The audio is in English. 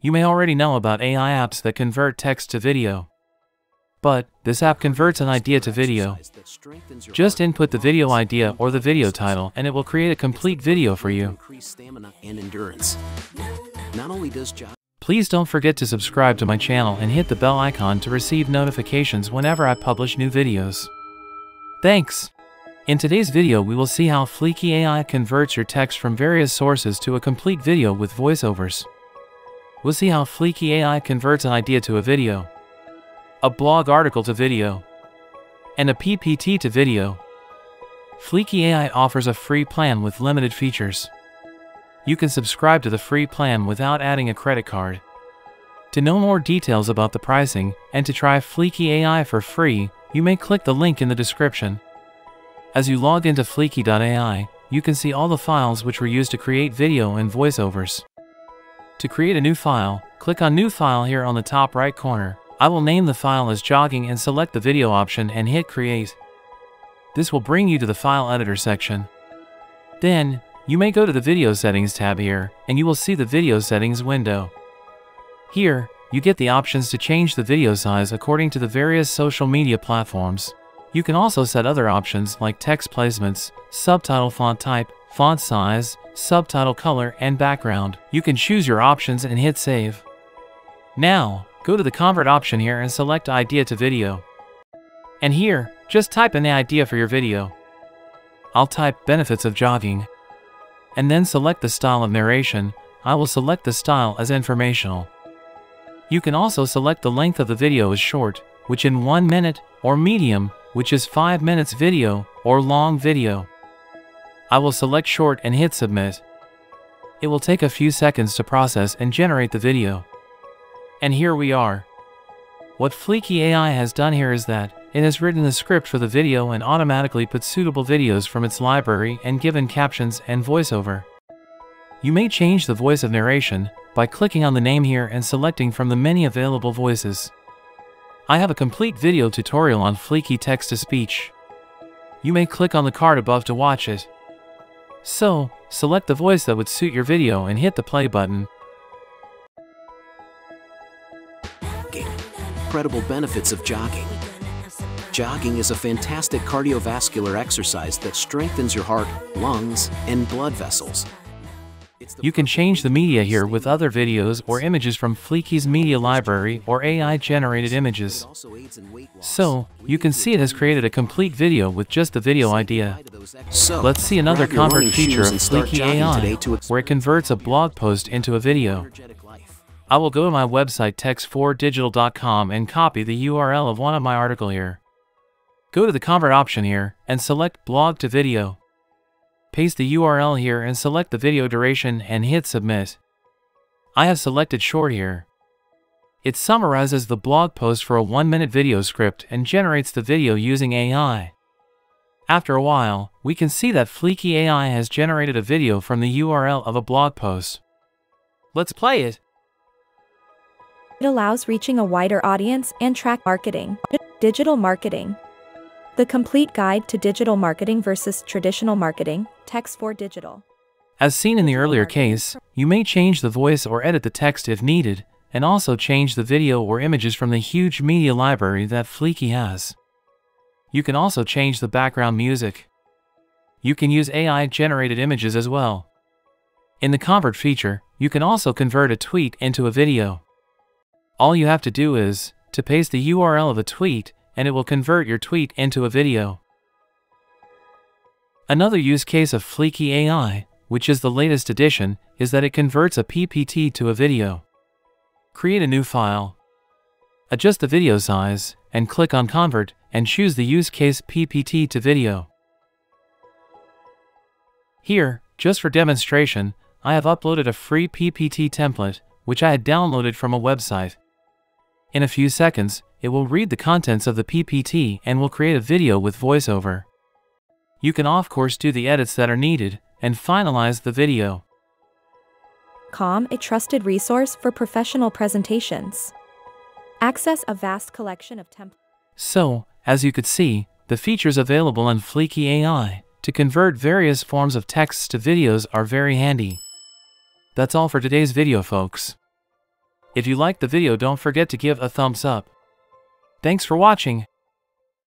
You may already know about AI apps that convert text to video. But, this app converts an idea to video. Just input the video idea or the video title and it will create a complete video for you. Please don't forget to subscribe to my channel and hit the bell icon to receive notifications whenever I publish new videos. Thanks! In today's video we will see how Fliki AI converts your text from various sources to a complete video with voiceovers. We'll see how Fliki AI converts an idea to a video, a blog article to video, and a PPT to video. Fliki AI offers a free plan with limited features. You can subscribe to the free plan without adding a credit card. To know more details about the pricing and to try Fliki AI for free, you may click the link in the description. As you log into Fliki.ai, you can see all the files which were used to create video and voiceovers. To create a new file, click on New File here on the top right corner. I will name the file as jogging and select the video option and hit Create. This will bring you to the File Editor section. Then, you may go to the Video Settings tab here, and you will see the Video Settings window. Here, you get the options to change the video size according to the various social media platforms. You can also set other options like text placements, subtitle font type, font size, subtitle color, and background. You can choose your options and hit save. Now, go to the convert option here and select idea to video. And here, just type in the idea for your video. I'll type benefits of jogging. And then select the style of narration. I will select the style as informational. You can also select the length of the video as short, which in 1 minute, or medium, which is 5 minutes video, or long video. I will select short and hit submit. It will take a few seconds to process and generate the video. And here we are. What Fliki AI has done here is that it has written the script for the video and automatically put suitable videos from its library and given captions and voiceover. You may change the voice of narration by clicking on the name here and selecting from the many available voices. I have a complete video tutorial on Fliki text-to-speech. You may click on the card above to watch it. So, select the voice that would suit your video and hit the play button. Incredible benefits of jogging. Jogging is a fantastic cardiovascular exercise that strengthens your heart, lungs, and blood vessels. You can change the media here with other videos or images from Fliki's media library or AI-generated images. So, you can see it has created a complete video with just the video idea. So, Let's see another convert feature of Fliki AI, where it converts a blog post into a video. I will go to my website techs4digital.com and copy the URL of one of my article here. Go to the convert option here and select blog to video. Paste the URL here and select the video duration and hit submit. I have selected short here. It summarizes the blog post for a 1 minute video script and generates the video using AI. After a while, we can see that Fliki AI has generated a video from the URL of a blog post. Let's play it. It allows reaching a wider audience and track marketing. Digital marketing. The complete guide to digital marketing versus traditional marketing, text for digital. As seen in the earlier case, you may change the voice or edit the text if needed, and also change the video or images from the huge media library that Fliki has. You can also change the background music. You can use AI-generated images as well. In the Convert feature, you can also convert a tweet into a video. All you have to do is to paste the URL of a tweet and it will convert your tweet into a video. Another use case of Fliki AI, which is the latest addition, is that it converts a PPT to a video. Create a new file. Adjust the video size, and click on Convert, and choose the use case PPT to video. Here, just for demonstration, I have uploaded a free PPT template, which I had downloaded from a website. In a few seconds, it will read the contents of the PPT and will create a video with voiceover. You can of course do the edits that are needed and finalize the video. Calm, a trusted resource for professional presentations. Access a vast collection of templates. So, as you could see, the features available on Fliki AI to convert various forms of texts to videos are very handy. That's all for today's video folks. If you liked the video don't forget to give a thumbs up. Thanks for watching.